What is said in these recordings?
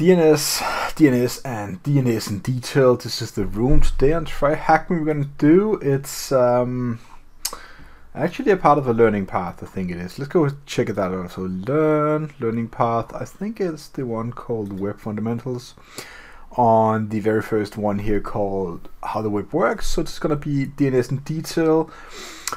DNS, DNS, and DNS in detail. This is the room today on TryHackMe. We're going to do it's um, actually a part of the learning path. I think it is. Let's go check it out. So learn learning path. I think it's the one called Web Fundamentals. On the very first one here called How the Web Works. So it's going to be DNS in detail.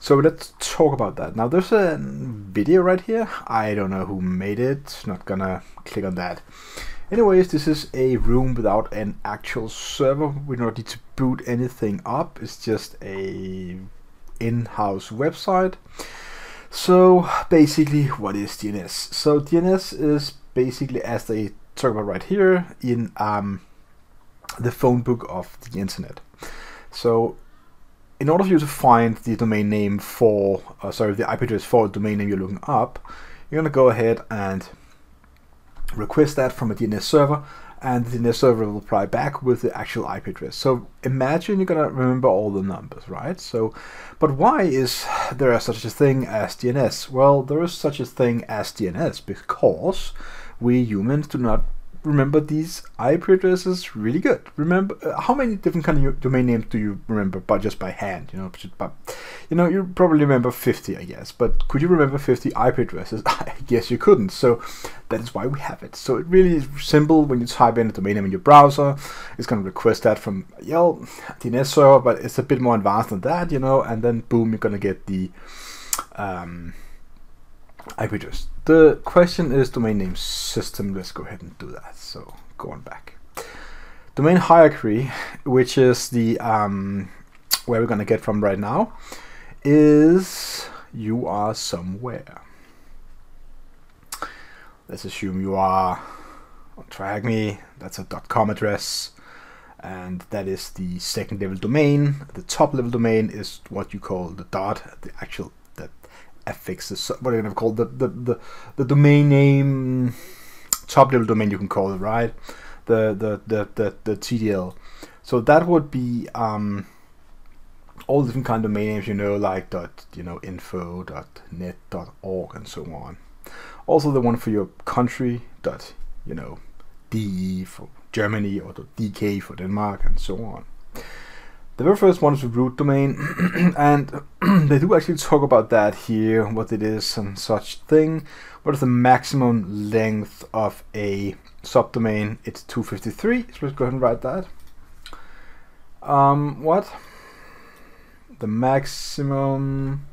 So let's talk about that. Now there's a video right here. I don't know who made it. Not gonna click on that. Anyways, this is a room without an actual server. We don't need to boot anything up. It's just a in-house website. So basically, what is DNS? So DNS is basically, as they talk about right here, in um, the phone book of the internet. So in order for you to find the domain name for, uh, sorry, the IP address for the domain name you're looking up, you're going to go ahead and request that from a DNS server and the DNS server will reply back with the actual IP address. So imagine you're gonna remember all the numbers, right? So, but why is there such a thing as DNS? Well, there is such a thing as DNS because we humans do not remember these IP addresses really good. Remember uh, how many different kind of domain names do you remember by just by hand? You know, but you know you probably remember 50, I guess. But could you remember 50 IP addresses? I guess you couldn't. So that is why we have it. So it really is simple when you type in a domain name in your browser. It's going to request that from Yelp, DNS server, but it's a bit more advanced than that, you know. And then boom, you're going to get the um, IP address. The question is domain name system. Let's go ahead and do that. So going back. Domain hierarchy, which is the um, where we're gonna get from right now, is you are somewhere. Let's assume you are on TryHackMe. That's a .com address, and that is the second level domain. The top level domain is what you call the dot, the actual affixes, what are you call the, the the the domain name top level domain you can call it right? The the the the, the TDL so that would be um, all different kind of domain names you know like dot you know info dot net dot org and so on. Also the one for your country dot you know de for Germany or dot dk for Denmark and so on the very first one is root domain, and they do actually talk about that here, what it is and such thing. What is the maximum length of a subdomain? It's 253, so let's go ahead and write that. Um, what? The maximum...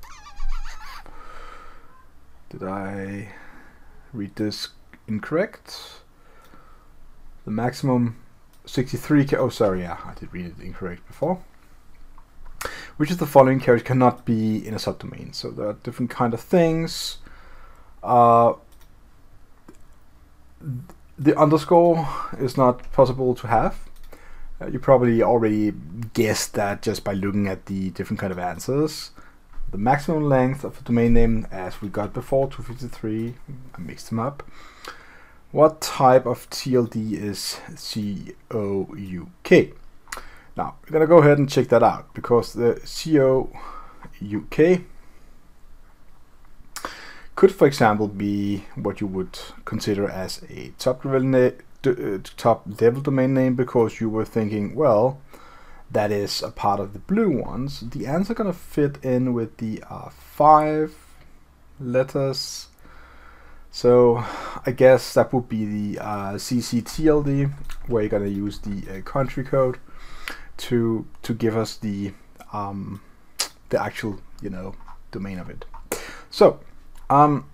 Did I read this incorrect? The maximum 63k, oh sorry, yeah, I did read it incorrect before which is the following character cannot be in a subdomain. So there are different kind of things. Uh, the underscore is not possible to have. Uh, you probably already guessed that just by looking at the different kind of answers. The maximum length of a domain name, as we got before, 253, I mixed them up. What type of TLD is COUK? Now, we're going to go ahead and check that out because the CO UK could, for example, be what you would consider as a top level, uh, top level domain name because you were thinking, well, that is a part of the blue ones. The answer going to fit in with the uh, five letters. So I guess that would be the uh, CCTLD where you're going to use the uh, country code to to give us the um, the actual you know domain of it. So um,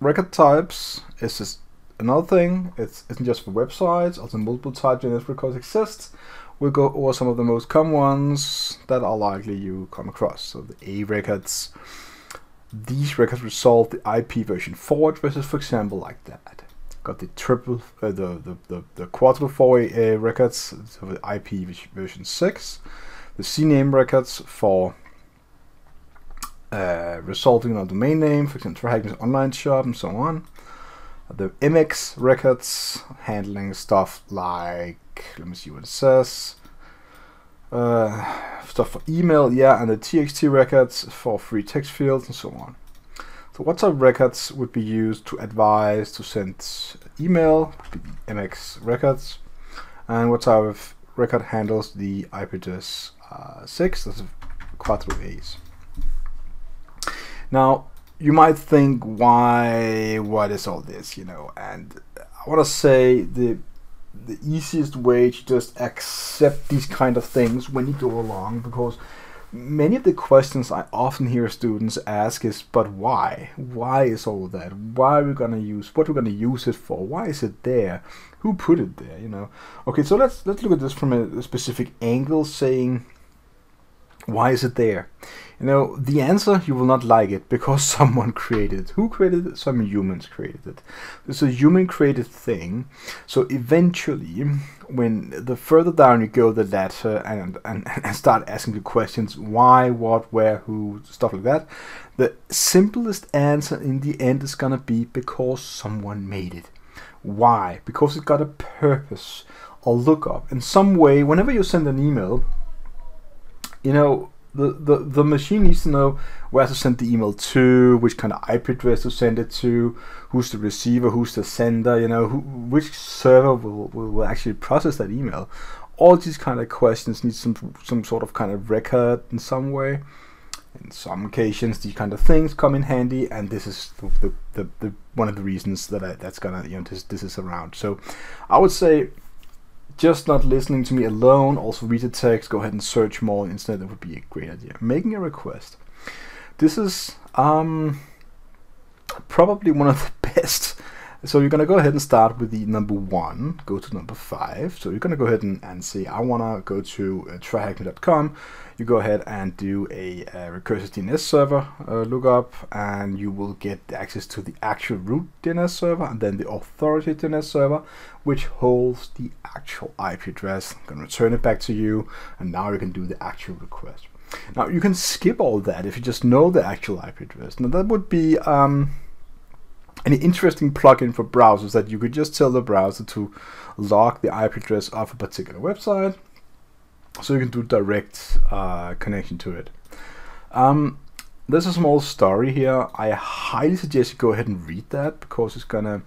record types is just another thing. It's isn't just for websites. Also, multiple type DNS records exist. We'll go over some of the most common ones that are likely you come across. So the A records. These records resolve the IP version 4 addresses, for example, like that got the triple, uh, the, the, the, the quadruple four uh, records for the IP version 6, the CNAME records for uh, resulting in a domain name, for example, Hacking's online shop and so on. The MX records handling stuff like, let me see what it says. Uh, stuff for email, yeah, and the TXT records for free text fields and so on. So what type of records would be used to advise to send email, MX records, and what type of record handles the IP address uh, 6, that's Quattro A's. Now, you might think, why, what is all this, you know, and I want to say the the easiest way to just accept these kind of things when you go along because many of the questions I often hear students ask is, but why? Why is all that? Why are we gonna use? What are we gonna use it for? Why is it there? Who put it there? You know. Okay, so let's let's look at this from a, a specific angle, saying, why is it there? You know, the answer, you will not like it because someone created it. Who created it? Some humans created it. It's a human created thing. So eventually, when the further down you go the ladder and, and, and start asking the questions why, what, where, who, stuff like that, the simplest answer in the end is gonna be because someone made it. Why? Because it got a purpose or lookup. In some way, whenever you send an email, you know, the, the, the machine needs to know where to send the email to, which kind of IP address to send it to, who's the receiver, who's the sender, you know, who, which server will, will, will actually process that email. All these kind of questions need some some sort of kind of record in some way. In some occasions, these kind of things come in handy, and this is the, the, the, the one of the reasons that I, that's gonna you know this this is around. So, I would say just not listening to me alone, also read the text, go ahead and search more internet, that would be a great idea. Making a request. This is um, probably one of the best. So you're gonna go ahead and start with the number one, go to number five. So you're gonna go ahead and, and say, I wanna go to uh, tryhackme.com you go ahead and do a, a recursive DNS server uh, lookup and you will get access to the actual root DNS server and then the authority DNS server which holds the actual IP address. I'm going to return it back to you and now you can do the actual request. Now you can skip all that if you just know the actual IP address. Now that would be um, an interesting plugin for browsers that you could just tell the browser to log the IP address of a particular website so you can do direct uh, connection to it. Um, there's a small story here. I highly suggest you go ahead and read that because it's gonna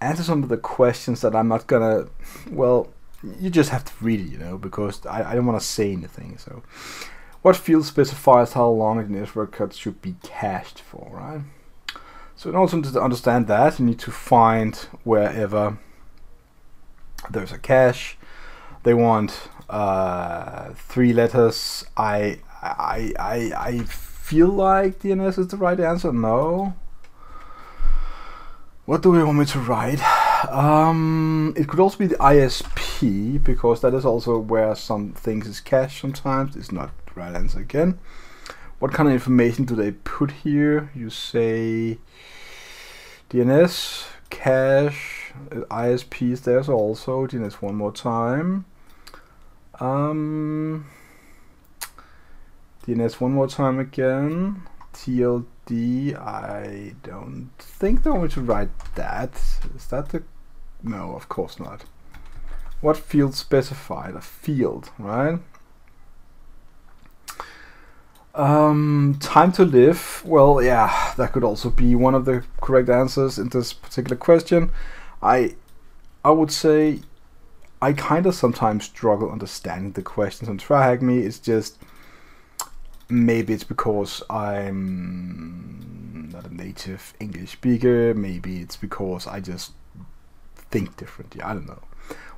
answer some of the questions that I'm not gonna. Well, you just have to read it, you know, because I, I don't want to say anything. So, what field specifies how long a network cut should be cached for, right? So, in order to understand that, you need to find wherever there's a cache. They want uh, three letters. I, I, I, I feel like DNS is the right answer. No. What do we want me to write? Um, it could also be the ISP because that is also where some things is cached sometimes. It's not the right answer again. What kind of information do they put here? You say DNS, cache, ISPs, there's also. DNS one more time. Um, DNS one more time again. TLD, I don't think they want me to write that. Is that the... No, of course not. What field specified? A field, right? Um, time to live. Well, yeah, that could also be one of the correct answers in this particular question. I, I would say I kind of sometimes struggle understanding the questions on TryHackMe. It's just maybe it's because I'm not a native English speaker. Maybe it's because I just think differently. I don't know.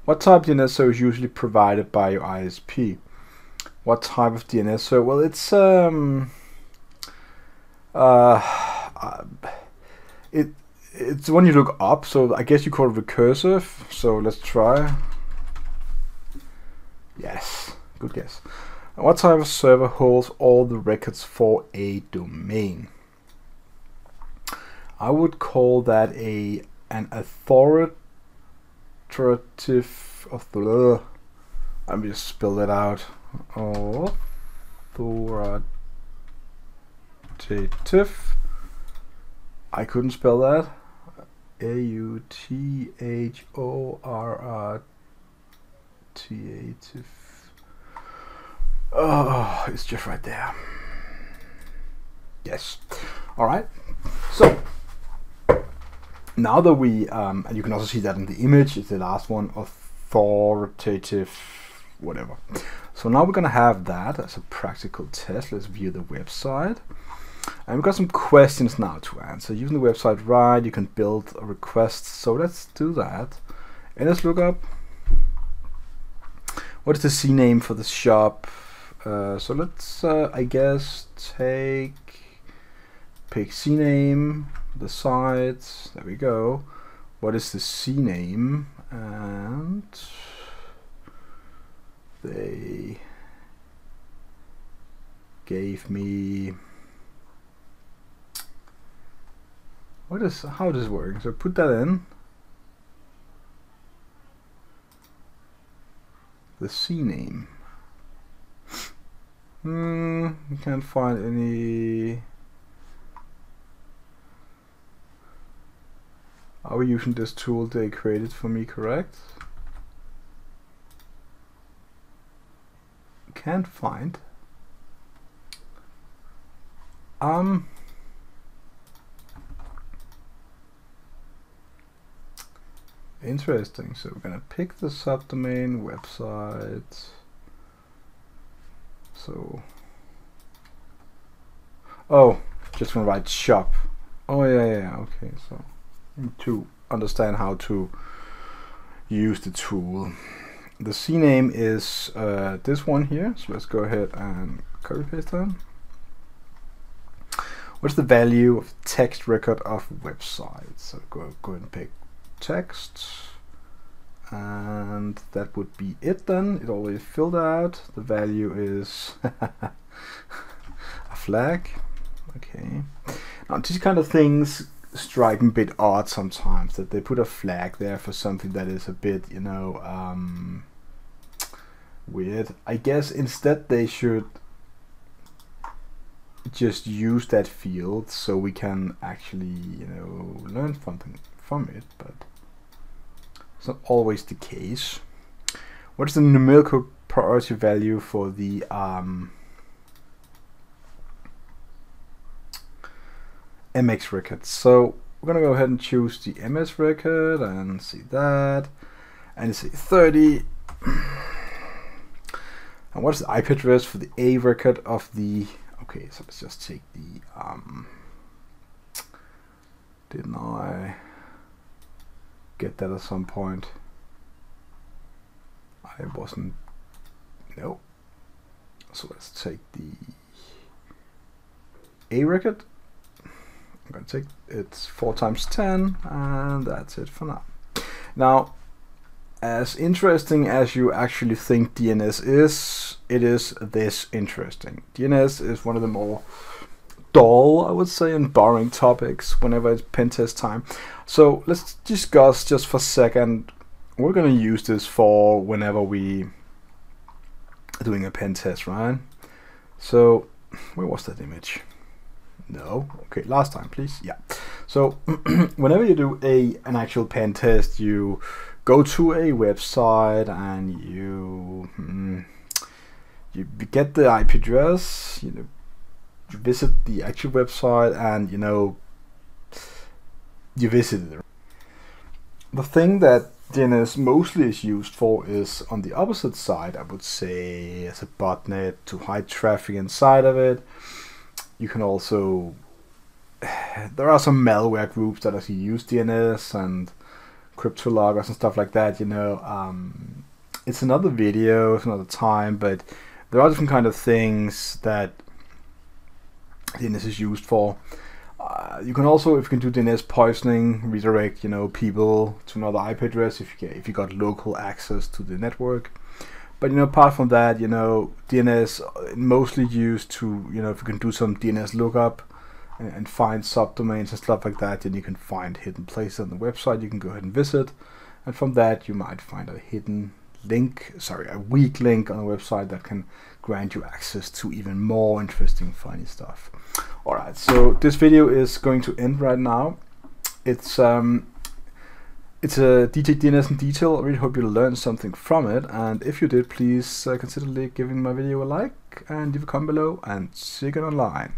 What type of DNS server is usually provided by your ISP? What type of DNS server? Well, it's um uh, it it's one you look up. So I guess you call it recursive. So let's try. Yes, good guess. what type of server holds all the records for a domain? I would call that a an authoritative. Let me just spell that out. Authoritative. I couldn't spell that. A U T H O R R. Oh, it's just right there. Yes. All right. So now that we, um, and you can also see that in the image, it's the last one, authoritative, whatever. So now we're gonna have that as a practical test. Let's view the website. And we've got some questions now to answer. Using the website right, you can build a request. So let's do that. And let's look up what is the CNAME for the shop. Uh, so let's, uh, I guess, take pick CNAME, the site. There we go. What is the CNAME? And they gave me what is how this work? So put that in. The CNAME hmm you can't find any. Are we using this tool they created for me correct can't find. Um, interesting. So we're gonna pick the subdomain website. So, oh, just gonna write shop. Oh yeah, yeah. Okay, so to understand how to use the tool the CNAME is uh, this one here. So let's go ahead and copy paste that. What's the value of text record of website? So go, go and pick text. And that would be it then. It already filled out. The value is a flag. Okay. Now these kind of things a bit odd sometimes that they put a flag there for something that is a bit, you know, um, weird. I guess instead they should just use that field so we can actually, you know, learn something from it, but it's not always the case. What is the numerical priority value for the um, MX record. So we're gonna go ahead and choose the MX record and see that. And see 30. And what is the IP address for the A record of the, okay, so let's just take the, um, didn't I get that at some point? I wasn't, no. So let's take the A record I'm going to take it's 4 times 10 and that's it for now. Now, as interesting as you actually think DNS is, it is this interesting. DNS is one of the more dull, I would say, and boring topics whenever it's pen test time. So let's discuss just for a second. We're going to use this for whenever we are doing a pen test, right? So where was that image? No. Okay, last time, please. Yeah. So whenever you do a an actual pen test, you go to a website and you hmm, you get the IP address. You know, you visit the actual website, and you know you visit it. The thing that DNS mostly is used for is on the opposite side. I would say as a botnet to hide traffic inside of it you can also there are some malware groups that actually use DNS and cryptologgers and stuff like that. You know, um, it's another video, it's another time, but there are different kind of things that DNS is used for. Uh, you can also, if you can do DNS poisoning, redirect, you know, people to another IP address if you get, if you got local access to the network. But you know, apart from that, you know, DNS mostly used to, you know, if you can do some DNS lookup and, and find subdomains and stuff like that, then you can find hidden places on the website you can go ahead and visit. And from that, you might find a hidden link, sorry, a weak link on a website that can grant you access to even more interesting, funny stuff. Alright, so this video is going to end right now. It's um, it's a DJ DNS in detail. I really hope you learned something from it. And if you did, please uh, consider giving my video a like and leave a comment below and see you again online.